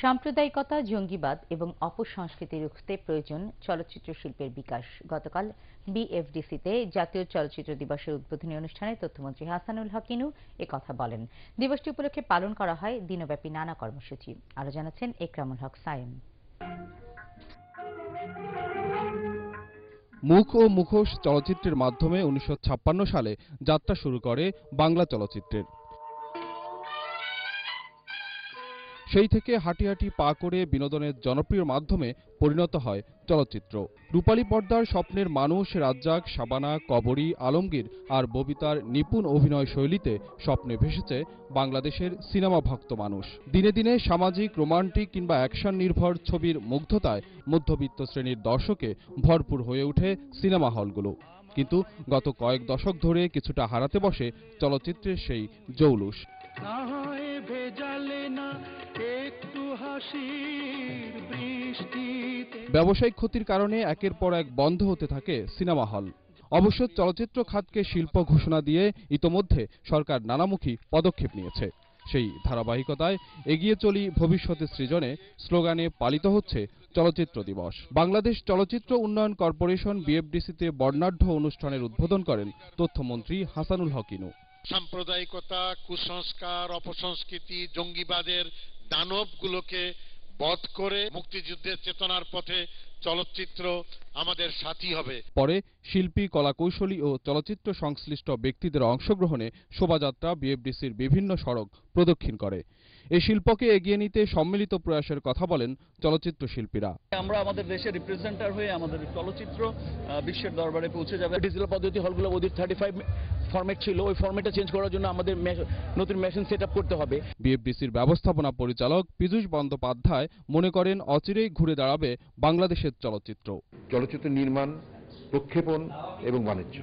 সাম্প্রদায়িকতা, জঙ্গিবাদ এবং অপসংস্কৃতি রুখতে প্রয়োজন চলচ্চিত্র শিল্পের বিকাশ। গতকাল বিএফডিসিতে জাতীয় চলচ্চিত্র দিবসের উদ্বোধনী অনুষ্ঠানে তথ্যমন্ত্রী হাসানুল হক ইনু একথা বলেন। দিবসটি উপলক্ষে পালন করা হয় দিনব্যাপী নানা কর্মসূচি। আরও জানাচ্ছেন একরামুল হক সায়েম। মুখ ও মুখোশ চলচ্চিত্রের মাধ্যমে উনিশশো ছাপ্পান্ন সালে যাত্রা শুরু করে বাংলা চলচ্চিত্রের। সেই থেকে হাঁটি হাঁটি পা করে বিনোদনের জনপ্রিয় মাধ্যমে পরিণত হয় চলচ্চিত্র। রূপালী পর্দার স্বপ্নের মানুষ রাজ্জাক সাবানা কবরী, আলমগীর আর ববিতার নিপুণ অভিনয় শৈলীতে স্বপ্নে ভেসেছে বাংলাদেশের সিনেমা ভক্ত মানুষ। দিনে দিনে সামাজিক, রোমান্টিক কিংবা অ্যাকশন নির্ভর ছবির মুগ্ধতায় মধ্যবিত্ত শ্রেণির দর্শকে ভরপুর হয়ে ওঠে সিনেমা হলগুলো। কিন্তু গত কয়েক দশক ধরে কিছুটা হারাতে বসে চলচ্চিত্রের সেই জৌলুস। না ভেজালে না একটু হাসির বৃষ্টিতে। ব্যবসায়িক ক্ষতির কারণে একের পর এক বন্ধ হতে থাকে সিনেমা হল। অবশ্য চলচ্চিত্র খাতকে শিল্প ঘোষণা দিয়ে ইতোমধ্যে সরকার নানামুখী পদক্ষেপ নিয়েছে। সেই ধারাবাহিকতায় এগিয়ে চলি ভবিষ্যতে সৃজনে স্লোগানে পালিত হচ্ছে চলচ্চিত্র দিবস। বাংলাদেশ চলচ্চিত্র উন্নয়ন কর্পোরেশন বিএফডিসিতে বর্ণাঢ্য অনুষ্ঠানের উদ্বোধন করেন তথ্যমন্ত্রী হাসানুল হকিনু সাম্প্রদায়িকতা কুসংস্কার অপসংস্কৃতি জঙ্গিবাদের দানবগুলোকে বধ করে মুক্তিযুদ্ধের চেতনার পথে চলচ্চিত্র আমাদের সাথী হবে। পরে শিল্পী কলাকৌশলী ও চলচ্চিত্র সংশ্লিষ্ট ব্যক্তিদের অংশগ্রহণে শোভাযাত্রা বিএফডিসির বিভিন্ন সড়ক প্রদক্ষিণ করে। এই শিল্পকে এগিয়ে নিতে সম্মিলিত প্রয়াসের কথা বলেন চলচ্চিত্র শিল্পীরা। আমরা আমাদের দেশের রিপ্রেজেন্টার হয়ে আমাদের চলচ্চিত্র আহ, বিশ্বের দরবারে পৌঁছে যাবে। ডিজিটাল পদ্ধতি হলগুলো ওদের থার্টি ফাইভ ফরম্যাট ছিল ওই ফরম্যাটটা চেঞ্জ করার জন্য আমাদের নতুন মেশিন সেট করতে হবে। বিএফডিসির ব্যবস্থাপনা পরিচালক পীযূষ বন্দ্যোপাধ্যায় মনে করেন অচিরেই ঘুরে দাঁড়াবে বাংলাদেশের চলচ্চিত্র। চলচ্চিত্র নির্মাণ প্রক্ষেপণ এবং বাণিজ্য।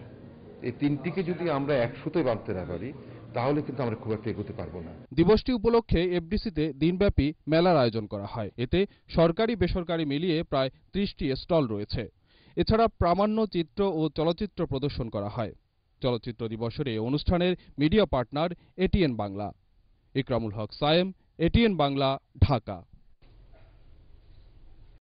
এই তিনটিকে যদি আমরা একসাথে বাঁধতে না পারি তাহলে কিন্তু আমরা খুব একটা এগোতে পারব না। দিবসটি উপলক্ষে এফডিসিতে দিনব্যাপী মেলার আয়োজন করা হয়। এতে সরকারি বেসরকারি মিলিয়ে প্রায় ত্রিশটি স্টল রয়েছে। এছাড়া প্রামাণ্য চিত্র ও চলচ্চিত্র প্রদর্শন করা হয়। চলচ্চিত্র দিবসের এই অনুষ্ঠানের media partner ATN Bangla. Ikramul Haque Sayem ATN Bangla Dhaka.